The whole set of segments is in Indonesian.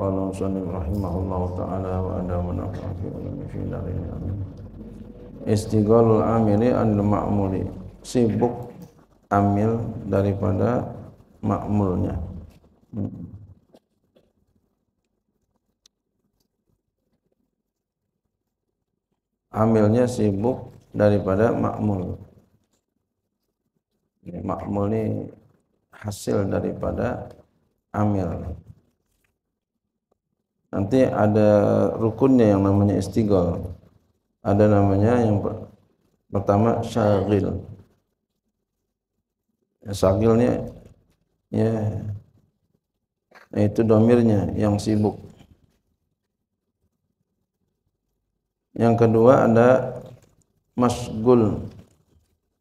Qala musannif rahimahullahu taala wa ada manfa'a fi ulumi fi darin amin. Istighalul amili anil ma'muli. Sibuk amil daripada makmulnya. Amilnya sibuk daripada makmul. Makmul ini hasil daripada amil. Nanti ada rukunnya yang namanya istighol. Ada namanya yang pertama syagil. Ya, syagilnya ya itu domirnya yang sibuk. Yang kedua ada masgul.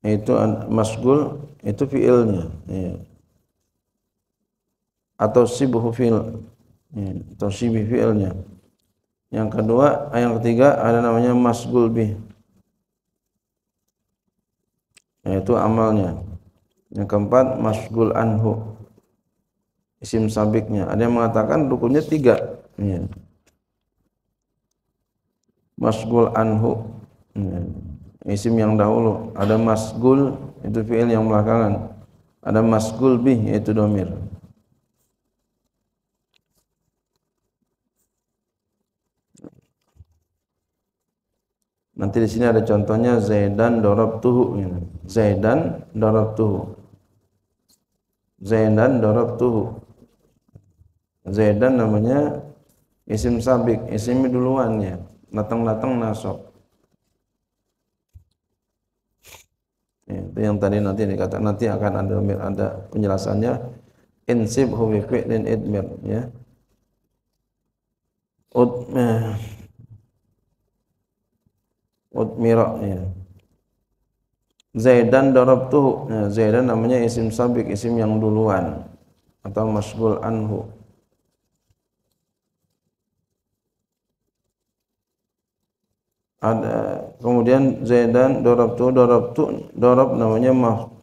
Itu masgul itu fiilnya. Ya. Atau sibuk fiil ya, atau sibih fi'ilnya. Yang kedua yang ketiga ada namanya masgul bih yaitu amalnya. Yang keempat masgul anhu. Isim sabiknya. Ada yang mengatakan rukunnya tiga. Ya. masgul anhu. Ya. isim yang dahulu. Ada masgul itu fi'il yang belakangan. Ada masgul bih yaitu domir Nanti di sini ada contohnya Zaidan darabtuhu. Zaidan darabtuhu. Zaidan darabtuhu. Zaidan namanya isim sabik, isim duluan ya. Datang-datang nasab. Ya, itu yang tadi nanti dikatakan nanti akan ada ada penjelasannya insib huwi fi'lin idmir ya. Eh, Utmira ya. Zaidan darabtuhu. Ya, Zaidan namanya isim sabik, isim yang duluan atau masgul anhu. Ada kemudian Zaidan darabtu darabtu darab namanya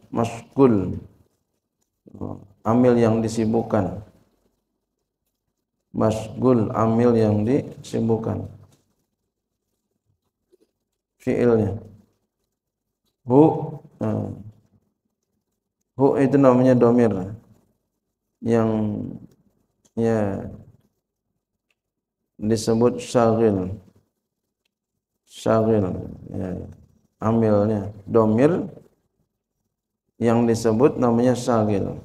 masgul. Amil yang disibukkan. Masgul amil yang disibukkan fiilnya. Hu uh, hu itu namanya domir. Yang ya disebut syagil syagil ya, amilnya. Domir yang disebut namanya syagil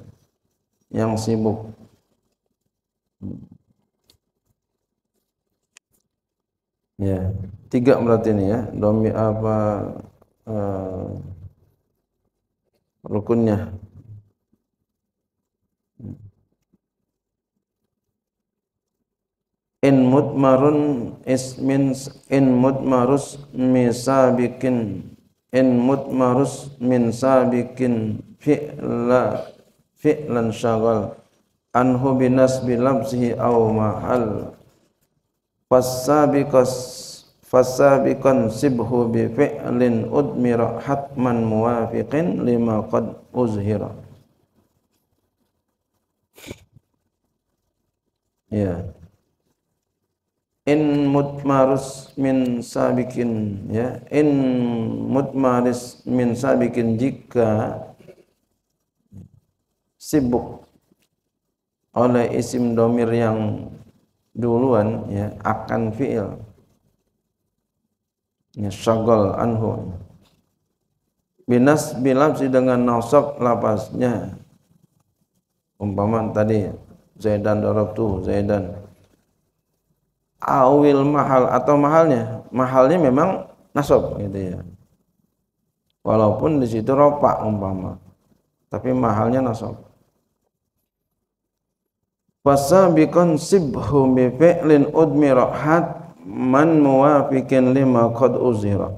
yang sibuk ya Tiga berarti ini ya. Domi apa uh, rukunnya. In mutmarun ismin in mutmarus misabikin in mutmarus min sabikin fi'la fi'lan syagal anhu binas bilabsihi aw mahal fasabiqas fasabiqan sibhu bi fi'lin udmira hatman muwafiqin lima qad uzhira. Ya. In mutmarus min sabikin ya. In mutmaris min sabikin jika sibuk oleh isim domir yang duluan ya akan fi'il. Ya syagol anhu. Binas bilabsi dengan nasab lapasnya. Umpama tadi Zaidan darabtu Zaidan. Awil mahal atau mahalnya? Mahalnya memang nasab gitu ya. Walaupun di situ ropak umpama tapi mahalnya nasab fasabiqan sibhu bi fi'lin udmira hat man muwafiqin lima qad uzhira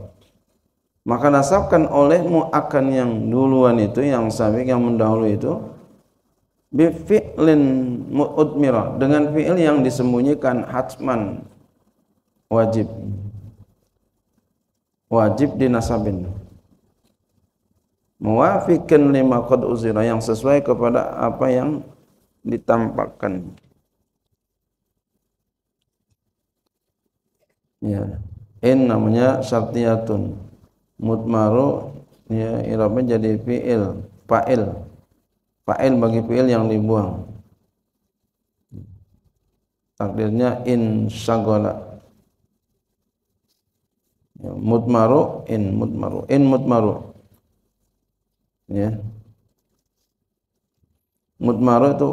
maka nasabkan olehmu akan yang duluan itu yang sabik yang mendahulu itu bi fi'lin mu'udmira dengan fi'il yang disembunyikan hatman wajib. Wajib dinasabin. Muwafiqin lima qad uzhira yang sesuai kepada apa yang ditampakkan. Ya. In namanya syartiyatun mutmaru ya irabnya jadi fi'il fa'il. Fa'il bagi fi'il yang dibuang. Takdirnya in syagala ya, mutmaru in mutmaru in mutmaru. Ya. Mutmaru itu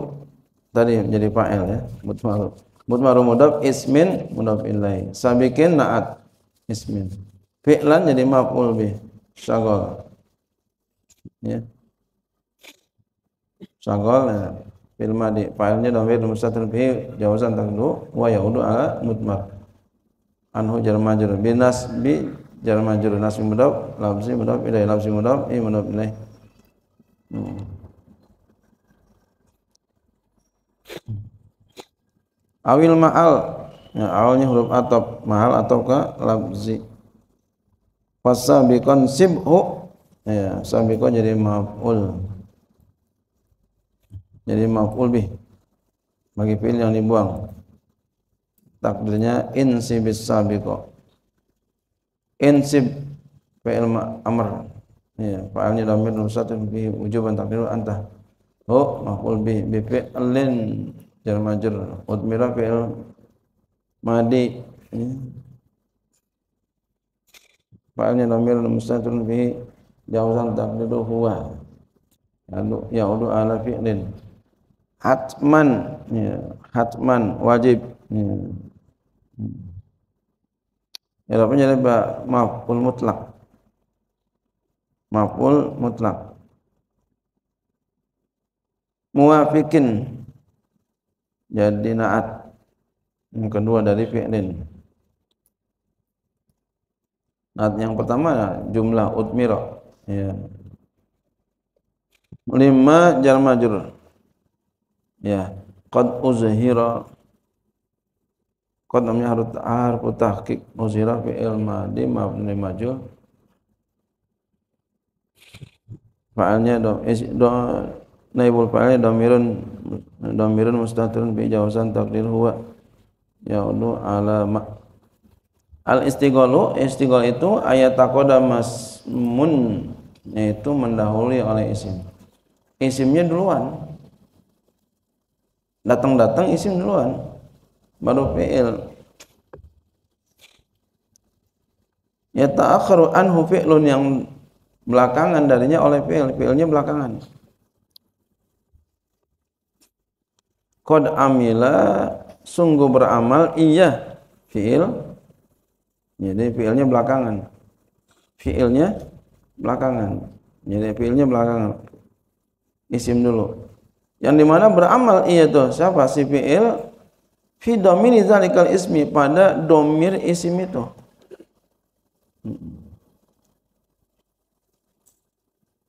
tadi jadi fa'il ya. Mutmaru. Mutmaru mudaf ismin mudaf ilaih sabikin naat ismin. Fi'lan jadi maf'ul bih syagol. Ya. Syagol ya. Fil madi. Fa'ilnya dhamir mustatir bihi jawazan taqdu wa yaudu ala mutmar. Anhu jar majrur binas bi jar majrur nasbi mudaf lafzi mudaf ilaih lafzi mudaf i mudaf ilaih hmm. Awil ma'al. Ya, awalnya huruf atop. Mahal atau ke labzi. Fasabiqan sibhu. Ya sabiqan jadi maf'ul. Jadi maf'ul bih. Bagi fi'il yang dibuang. Takdirnya insibis sabiqo. Insib fi'il amr. Ya fa'alnya dhamir nusatun bi wujuban takdiru anta oh maf'ul bih. Bi fi'lin jar majrur udmira fi'il madi fa'alnya dhamir mustatirun fi jawazan taqdiru huwa. Lalu yaudu ala fi'lin. Hatman ya. Hatman wajib ya. Irabnya jadi maf'ul mutlak maf'ul mutlak muwafikin jadi naat. Yang kedua dari fi'lin. Naat yang pertama jumlah utmira. Ya. Lima jar majrur ya. Qad uzhira. Qad namanya harus harfu tahqiq. Uzhira fi'il madi mabni majul fa'alnya do, do naibul fa'il dhamirun dhamirun mustatirun bi jawazan takdir huwa. Ya'udu ala ma. Al istighalu istighal itu ayat takoda masmun yaitu mendahului oleh isim. Isimnya duluan. Datang-datang isim duluan. Baru fi'il. Ya ta'akharu anhu fi'lun yang belakangan darinya oleh fi'il. Fi'ilnya belakangan Qad amila sungguh beramal iya fiil. Jadi fiilnya belakangan. Fiilnya belakangan. Jadi fiilnya belakangan. Isim dulu. Yang di mana beramal iya tuh. Siapa? Si fiil. Fi domini zalikal ismi pada domir isim itu.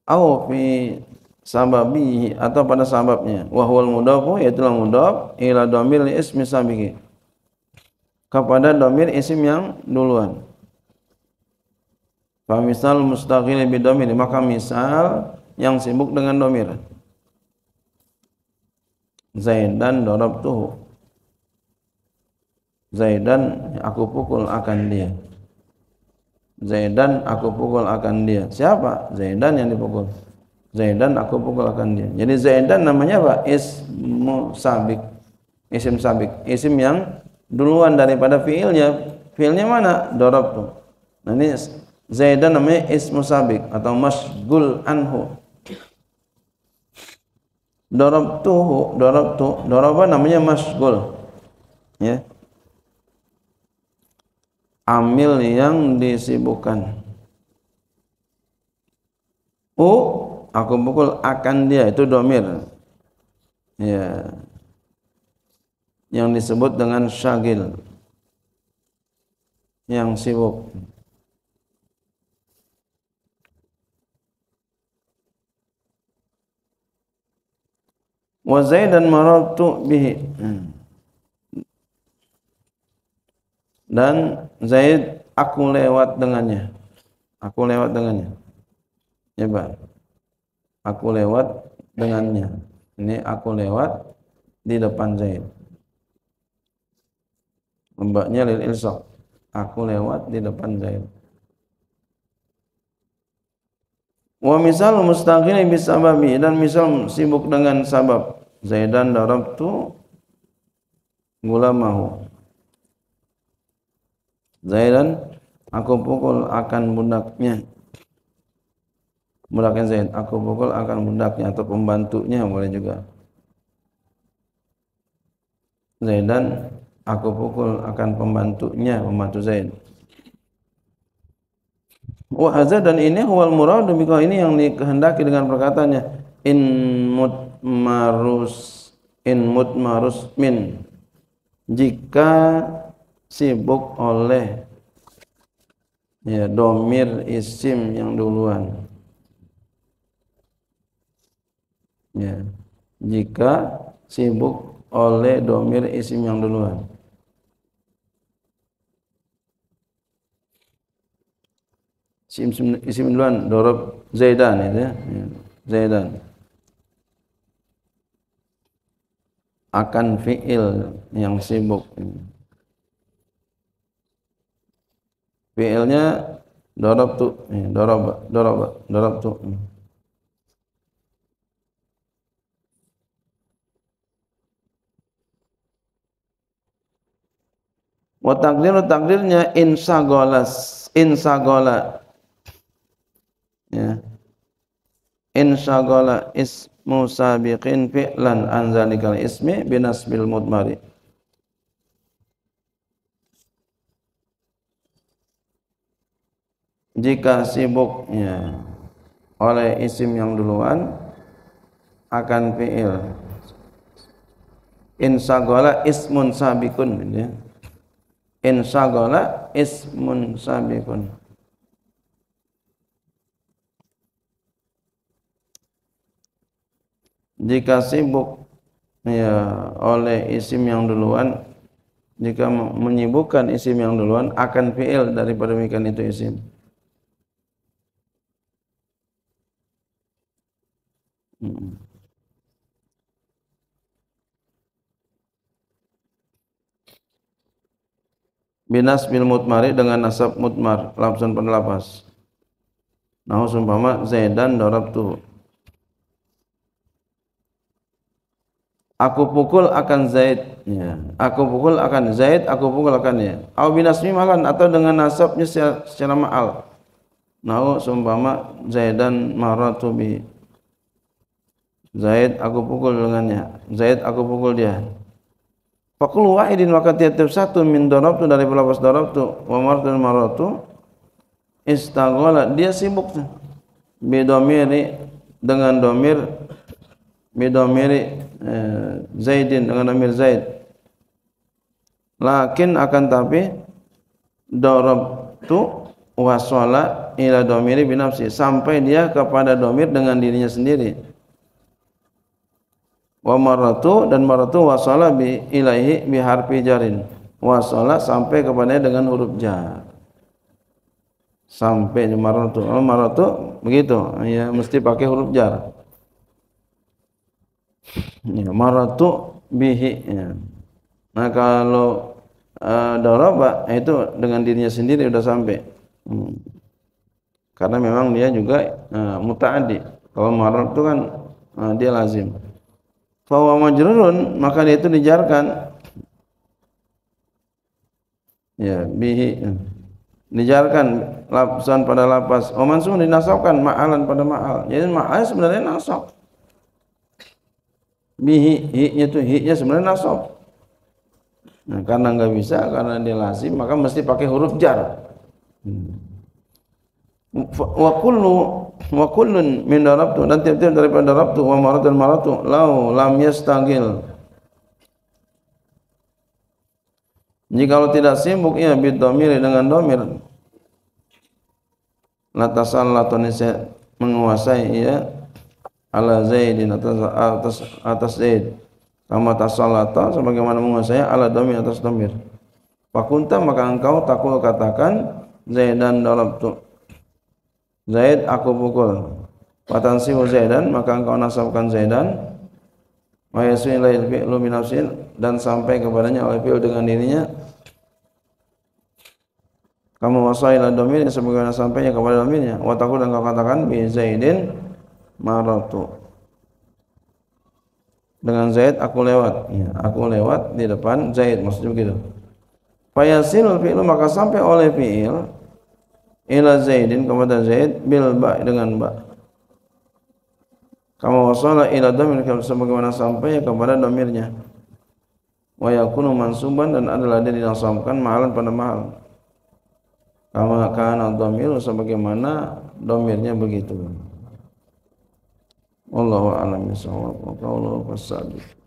Au fi sababi atau pada sababnya. Wa huwal mudhafu yaitu mudhaf ila dhamir ismi sabiqi kepada dhamir isim yang duluan. Fa misal mustaqil bi dhamir maka misal yang sibuk dengan dhamir Zaidan darabtuhu Zaidan aku pukul akan dia. Zaidan aku pukul akan dia. Siapa? Zaidan yang dipukul Zaidan aku pukul akan dia. Jadi Zaidan namanya apa? Ismu sabik. Isim sabik. Isim yang duluan daripada fiilnya. Fiilnya mana? Dorob tuh. Nah ini Zaidan namanya ismu sabik atau masgul anhu. Dorob tuh, dorob tuh, doroba namanya masgul. Ya. Amil yang disibukkan. U aku pukul akan dia itu domir. Ya. Yang disebut dengan syagil. Yang sibuk. Wa zaidan marartu bihi. Dan Zaid aku lewat dengannya. Aku lewat dengannya. Ya Pak aku lewat dengannya. Ini aku lewat di depan Zaid. Mbaknya lil ilsaq. aku lewat di depan Zaid wa misal mustaghil bisababi dan misal sibuk dengan sabab Zaidan darabtu gulamahu Zaidan aku pukul akan budaknya budaknya Zaid aku pukul akan budaknya atau pembantunya boleh juga. Zaidan aku pukul akan pembantunya pembantu Zaid hadza dan ini huwal murad bika ini yang dikehendaki dengan perkataannya. In mutmarus in mutmarus min. Jika sibuk oleh ya domir isim yang duluan ya. Jika sibuk oleh domir isim yang duluan. Isim isim duluan dorob Zaidan itu ya. Zaidan. Akan fiil yang sibuk. Fiilnya dorob tu dorob dorob dorob tu wa takdiru takdirnya insagolas insagola ya. Insyagala ismu sabiqin fi'lan an zalikal ismi binasbil mudmari. Jika sibuknya oleh isim yang duluan akan fi'il. Insagala ismun sabikun ya. Insagala ismun sabikun jika sibuk ya oleh isim yang duluan jika menyibukkan isim yang duluan akan fi'il daripada demikian itu isim hmm. Binas bil mutmari dengan nasab mutmar lapsan pada lapas nah umpama zaidan darabtu aku pukul akan Zaid. Ya. aku pukul akan Zaid aku pukul akan ya au binasmi makan atau dengan nasabnya secara, secara ma'al. Nahu sumpama Zaidan maratu bi. Zaid aku pukul dengannya Zaid aku pukul dia Fakul wahidin maka tiap-tiap satu min darabtu dari pelafaz darabtu wa maratu maratu istaghala dia sibuk. Bidomiri dengan domir bidomiri eh, Zaidin dengan Amir Zaid. Lakin akan tapi dorob tu wasala ila domiri binafsi sampai dia kepada domir dengan dirinya sendiri wa maratu dan maratu wasala bi ilaihi bi harfi jarin. Wasala sampai kepadanya dengan huruf jar sampai maratu oh, maratu begitu. Ya mesti pakai huruf jar. Ya, maratu bihi ya. nah kalau uh, daraba itu dengan dirinya sendiri sudah sampai. Hmm. karena memang dia juga uh, mutaaddi. Kalau marat itu kan uh, dia lazim fawa majrurun maka dia itu dijarkan. Ya bihi. Dijarkan lapsan pada lapas. Oh mansum dinasabkan ma'alan pada ma'al. Jadi ma'al sebenarnya nasab. Bihi hi-nya itu hi-nya sebenarnya nasab. Nah, karena nggak bisa karena dia lazim maka mesti pakai huruf jar. Hmm. Wa kullu wa kullun min darabtu. Dan tiap-tiap daripada darabtu wa maratu dan maratu lau lam yastagil. Jika kalau tidak sibuk ya bid domir dengan domir. La tasallatu menguasai ya ala Zaidin atas atas atas Zaid. Kama tasallata sebagaimana menguasai ala dhamir atas dhamir fakunta maka engkau takul katakan Zaidan darabtu Zaid aku pukul. Fatansihu Zaidan maka engkau nasabkan Zaidan. Wa lail fi'lu min dan sampai kepadanya oleh fi'il dengan dirinya. Kamu wasaila domir sebagaimana sampainya kepada domirnya wa taqul dan kau katakan bi zaidin maratu. Dengan Zaid aku lewat. Ya, aku lewat di depan Zaid maksudnya begitu. Fayasil fi'lu maka sampai oleh fi'il ila Zaidin kepada Zaid bil ba dengan ba. Kamu wasala ila domir sebagaimana sampai kepada domirnya wa yakunu mansuban dan adalah dia dinasabkan mahalan pada mahal. Kama kana domiru sebagaimana domirnya begitu. Wallahu a'lam bishawab. Wa qawluhu fasabih